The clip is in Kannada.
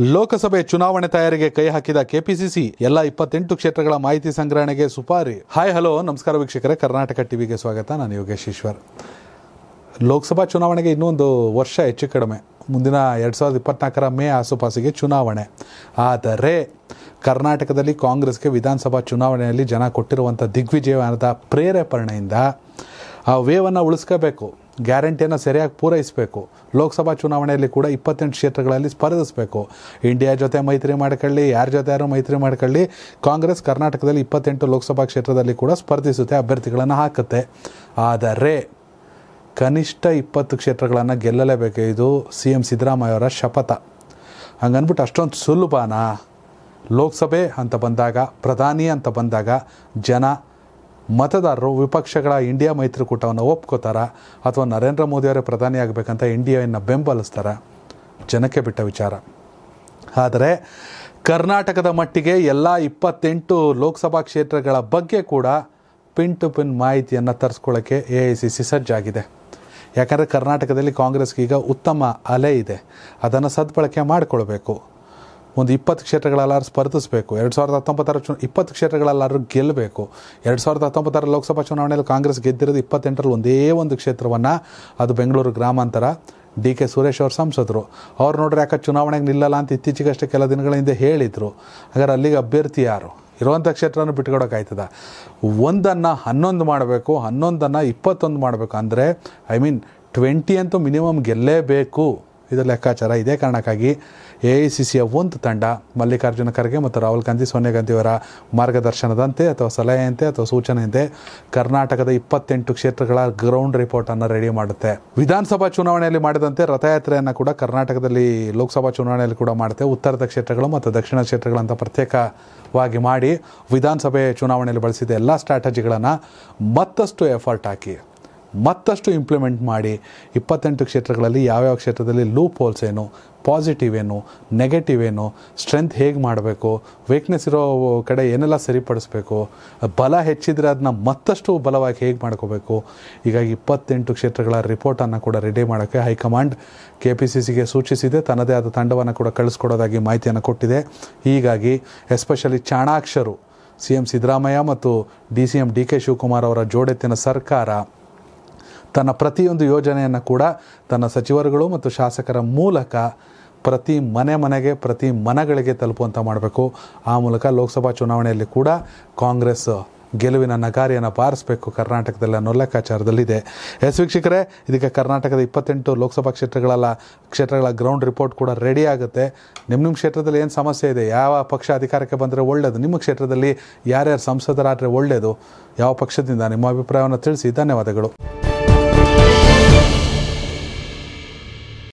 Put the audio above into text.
ಲೋಕಸಭೆ ಚುನಾವಣೆ ತಯಾರಿಗೆ ಕೈ ಹಾಕಿದ ಕೆಪಿಸಿಸಿ ಎಲ್ಲ ಇಪ್ಪತ್ತೆಂಟು ಕ್ಷೇತ್ರಗಳ ಮಾಹಿತಿ ಸಂಗ್ರಹಣೆಗೆ ಸುಪಾರಿ. ಹಾಯ್ ಹಲೋ ನಮಸ್ಕಾರ ವೀಕ್ಷಕರೇ. ಕರ್ನಾಟಕ ಟಿವಿಗೆ ಸ್ವಾಗತ. ನಾನು ಯೋಗೇಶ್ ಈಶ್ವರ್. ಲೋಕಸಭಾ ಚುನಾವಣೆಗೆ ಇನ್ನೊಂದು ವರ್ಷ ಹೆಚ್ಚು ಕಡಿಮೆ. ಮುಂದಿನ ಎರಡು ಸಾವಿರದ ಇಪ್ಪತ್ನಾಲ್ಕರ ಮೇ ಆಸುಪಾಸಿಗೆ ಚುನಾವಣೆ. ಆದರೆ ಕರ್ನಾಟಕದಲ್ಲಿ ಕಾಂಗ್ರೆಸ್ಗೆ ವಿಧಾನಸಭಾ ಚುನಾವಣೆಯಲ್ಲಿ ಜನ ಕೊಟ್ಟಿರುವಂಥ ದಿಗ್ವಿಜಯವಾದ ಪ್ರೇರೇಪಣೆಯಿಂದ ಆ ವೇವನ್ನು ಉಳಿಸ್ಕೋಬೇಕು. ಗ್ಯಾರಂಟಿಯನ್ನು ಸರಿಯಾಗಿ ಪೂರೈಸಬೇಕು. ಲೋಕಸಭಾ ಚುನಾವಣೆಯಲ್ಲಿ ಕೂಡ ಇಪ್ಪತ್ತೆಂಟು ಕ್ಷೇತ್ರಗಳಲ್ಲಿ ಸ್ಪರ್ಧಿಸಬೇಕು. ಇಂಡಿಯಾ ಜೊತೆ ಮೈತ್ರಿ ಮಾಡ್ಕೊಳ್ಳಿ, ಯಾರ ಜೊತೆ ಯಾರು ಮೈತ್ರಿ ಮಾಡ್ಕೊಳ್ಳಿ, ಕಾಂಗ್ರೆಸ್ ಕರ್ನಾಟಕದಲ್ಲಿ ಇಪ್ಪತ್ತೆಂಟು ಲೋಕಸಭಾ ಕ್ಷೇತ್ರದಲ್ಲಿ ಕೂಡ ಸ್ಪರ್ಧಿಸುತ್ತೆ, ಅಭ್ಯರ್ಥಿಗಳನ್ನು ಹಾಕುತ್ತೆ. ಆದರೆ, ಕನಿಷ್ಠ ಇಪ್ಪತ್ತು ಕ್ಷೇತ್ರಗಳನ್ನು ಗೆಲ್ಲಲೇಬೇಕು. ಇದು ಸಿ ಎಂ ಸಿದ್ದರಾಮಯ್ಯ ಅವರ ಶಪಥ. ಹಂಗನ್ಬಿಟ್ಟು ಅಷ್ಟೊಂದು ಸುಲಭನಾ? ಲೋಕಸಭೆ ಅಂತ ಬಂದಾಗ, ಪ್ರಧಾನಿ ಅಂತ ಬಂದಾಗ ಜನ ಮತದಾರರು ವಿಪಕ್ಷಗಳ ಇಂಡಿಯಾ ಮೈತ್ರಿಕೂಟವನ್ನು ಒಪ್ಕೋತಾರ ಅಥವಾ ನರೇಂದ್ರ ಮೋದಿಯವರೇ ಪ್ರಧಾನಿ ಆಗಬೇಕಂತ ಇಂಡಿಯಾವನ್ನು ಬೆಂಬಲಿಸ್ತಾರ? ಜನಕ್ಕೆ ಬಿಟ್ಟ ವಿಚಾರ. ಆದರೆ ಕರ್ನಾಟಕದ ಮಟ್ಟಿಗೆ ಎಲ್ಲ ಇಪ್ಪತ್ತೆಂಟು ಲೋಕಸಭಾ ಕ್ಷೇತ್ರಗಳ ಬಗ್ಗೆ ಕೂಡ ಪಿನ್ ಟು ಪಿನ್ ಮಾಹಿತಿಯನ್ನು ತರಿಸ್ಕೊಳ್ಳೋಕ್ಕೆ ಎ ಐ ಸಿ ಸಿ ಸಜ್ಜಾಗಿದೆ. ಯಾಕಂದರೆ ಕರ್ನಾಟಕದಲ್ಲಿ ಕಾಂಗ್ರೆಸ್ಗೆ ಈಗ ಉತ್ತಮ ಅಲೆ ಇದೆ. ಅದನ್ನು ಸದ್ಬಳಕೆ ಮಾಡಿಕೊಳ್ಬೇಕು. ಒಂದು ಇಪ್ಪತ್ತು ಕ್ಷೇತ್ರಗಳಲ್ಲಾರು ಸ್ಪರ್ಧಿಸಬೇಕು. ಎರಡು ಸಾವಿರದ ಹತ್ತೊಂಬತ್ತರ ಚು ಇಪ್ಪತ್ತು ಕ್ಷೇತ್ರಗಳಲ್ಲಾರು ಗೆಲ್ಲಬೇಕು ಎರಡು ಸಾವಿರದ ಹತ್ತೊಂಬತ್ತರ ಲೋಕಸಭಾ ಚುನಾವಣೆಯಲ್ಲಿ ಕಾಂಗ್ರೆಸ್ ಗೆದ್ದಿರೋದು ಇಪ್ಪತ್ತೆಂಟರಲ್ಲಿ ಒಂದೇ ಒಂದು ಕ್ಷೇತ್ರವನ್ನು ಅದು ಬೆಂಗಳೂರು ಗ್ರಾಮಾಂತರ ಡಿ ಕೆ ಸುರೇಶ್ ಅವರು ಸಂಸದರು. ಅವ್ರು ನೋಡ್ರಿ ಯಾಕೆ ಚುನಾವಣೆಗೆ ನಿಲ್ಲಲ್ಲ ಅಂತ ಇತ್ತೀಚೆಗಷ್ಟೇ ಕೆಲ ದಿನಗಳ ಹಿಂದೆ ಹೇಳಿದರು. ಹಾಗಾದ್ರೆ ಅಲ್ಲಿಗೆ ಅಭ್ಯರ್ಥಿ ಯಾರು? ಇರುವಂಥ ಕ್ಷೇತ್ರನ ಬಿಟ್ಕೊಡೋಕ್ಕಾಯ್ತದ ಒಂದನ್ನು ಹನ್ನೊಂದು ಮಾಡಬೇಕು, ಹನ್ನೊಂದನ್ನು ಇಪ್ಪತ್ತೊಂದು ಮಾಡಬೇಕು. ಅಂದರೆ ಐ ಮೀನ್ ಟ್ವೆಂಟಿ ಅಂತೂ ಮಿನಿಮಮ್ ಗೆಲ್ಲೇಬೇಕು. ಇದರ ಲೆಕ್ಕಾಚಾರ ಇದೇ ಕಾರಣಕ್ಕಾಗಿ ಎ ಐ ಸಿ ಸಿಯ ಒಂದು ತಂಡ ಮಲ್ಲಿಕಾರ್ಜುನ ಖರ್ಗೆ ಮತ್ತು ರಾಹುಲ್ ಗಾಂಧಿ, ಸೋನಿಯಾ ಗಾಂಧಿಯವರ ಮಾರ್ಗದರ್ಶನದಂತೆ ಅಥವಾ ಸಲಹೆಯಂತೆ ಅಥವಾ ಸೂಚನೆಯಂತೆ ಕರ್ನಾಟಕದ ಇಪ್ಪತ್ತೆಂಟು ಕ್ಷೇತ್ರಗಳ ಗ್ರೌಂಡ್ ರಿಪೋರ್ಟನ್ನು ರೆಡಿ ಮಾಡುತ್ತೆ. ವಿಧಾನಸಭಾ ಚುನಾವಣೆಯಲ್ಲಿ ಮಾಡಿದಂತೆ ರಥಯಾತ್ರೆಯನ್ನು ಕೂಡ ಕರ್ನಾಟಕದಲ್ಲಿ ಲೋಕಸಭಾ ಚುನಾವಣೆಯಲ್ಲಿ ಕೂಡ ಮಾಡುತ್ತೆ. ಉತ್ತರದ ಕ್ಷೇತ್ರಗಳು ಮತ್ತು ದಕ್ಷಿಣ ಕ್ಷೇತ್ರಗಳಂತ ಪ್ರತ್ಯೇಕವಾಗಿ ಮಾಡಿ ವಿಧಾನಸಭೆ ಚುನಾವಣೆಯಲ್ಲಿ ಬಳಸಿದ ಎಲ್ಲ ಸ್ಟ್ರಾಟಜಿಗಳನ್ನು ಮತ್ತಷ್ಟು ಎಫರ್ಟ್ ಹಾಕಿ. ಮತ್ತಷ್ಟು ಇಂಪ್ಲಿಮೆಂಟ್ ಮಾಡಿ ಇಪ್ಪತ್ತೆಂಟು ಕ್ಷೇತ್ರಗಳಲ್ಲಿ ಯಾವ್ಯಾವ ಕ್ಷೇತ್ರದಲ್ಲಿ ಲೂಪ್ ಹೋಲ್ಸ್ ಏನು ಪಾಸಿಟಿವ್ ಏನು ನೆಗೆಟಿವ್ ಏನು ಸ್ಟ್ರೆಂತ್ ಹೇಗೆ ಮಾಡಬೇಕು ವೀಕ್ನೆಸ್ ಇರೋ ಕಡೆ ಏನೆಲ್ಲ ಸರಿಪಡಿಸ್ಬೇಕು, ಬಲ ಹೆಚ್ಚಿದ್ರೆ ಅದನ್ನ ಮತ್ತಷ್ಟು ಬಲವಾಗಿ ಹೇಗೆ ಮಾಡ್ಕೋಬೇಕು. ಹೀಗಾಗಿ ಇಪ್ಪತ್ತೆಂಟು ಕ್ಷೇತ್ರಗಳ ರಿಪೋರ್ಟನ್ನು ಕೂಡ ರೆಡಿ ಮಾಡೋಕ್ಕೆ ಹೈಕಮಾಂಡ್ ಕೆ ಪಿ ಸಿ ಸಿಗೆ ಸೂಚಿಸಿದೆ. ತನ್ನದೇ ಆದ ತಂಡವನ್ನು ಕೂಡ ಕಳಿಸ್ಕೊಡೋದಾಗಿ ಮಾಹಿತಿಯನ್ನು ಕೊಟ್ಟಿದೆ. ಹೀಗಾಗಿ ಎಸ್ಪೆಷಲಿ ಚಾಣಾಕ್ಷರು, ಸಿ ಎಂ ಸಿದ್ದರಾಮಯ್ಯ ಮತ್ತು D C M D K Shivakumar ಅವರ ಜೋಡೆತ್ತಿನ ಸರ್ಕಾರ ತನ್ನ ಪ್ರತಿಯೊಂದು ಯೋಜನೆಯನ್ನು ಕೂಡ ತನ್ನ ಸಚಿವರುಗಳು ಮತ್ತು ಶಾಸಕರ ಮೂಲಕ ಪ್ರತಿ ಮನೆ ಮನೆಗೆ, ಪ್ರತಿ ಮನಗಳಿಗೆ ತಲುಪುವಂಥ ಮಾಡಬೇಕು. ಆ ಮೂಲಕ ಲೋಕಸಭಾ ಚುನಾವಣೆಯಲ್ಲಿ ಕೂಡ ಕಾಂಗ್ರೆಸ್ ಗೆಲುವಿನ ನಗಾರಿಯನ್ನು ಬಾರಿಸಬೇಕು ಕರ್ನಾಟಕದಲ್ಲಿ ಅನ್ನೋ ಲೆಕ್ಕಾಚಾರದಲ್ಲಿದೆ. ಎಸ್ ವೀಕ್ಷಕರೇ ಇದಕ್ಕೆ ಕರ್ನಾಟಕದ ಇಪ್ಪತ್ತೆಂಟು ಲೋಕಸಭಾ ಕ್ಷೇತ್ರಗಳೆಲ್ಲ, ಕ್ಷೇತ್ರಗಳ ಗ್ರೌಂಡ್ ರಿಪೋರ್ಟ್ ಕೂಡ ರೆಡಿ ಆಗುತ್ತೆ. ನಿಮ್ಮ ನಿಮ್ಮ ಕ್ಷೇತ್ರದಲ್ಲಿ ಏನು ಸಮಸ್ಯೆ ಇದೆ? ಯಾವ ಪಕ್ಷ ಅಧಿಕಾರಕ್ಕೆ ಬಂದರೆ ಒಳ್ಳೆಯದು ನಿಮ್ಮ ಕ್ಷೇತ್ರದಲ್ಲಿ ಯಾರ್ಯಾರು ಸಂಸದರಾದರೆ ಒಳ್ಳೆಯದು ಯಾವ ಪಕ್ಷದಿಂದ? ನಿಮ್ಮ ಅಭಿಪ್ರಾಯವನ್ನು ತಿಳಿಸಿ. ಧನ್ಯವಾದಗಳು.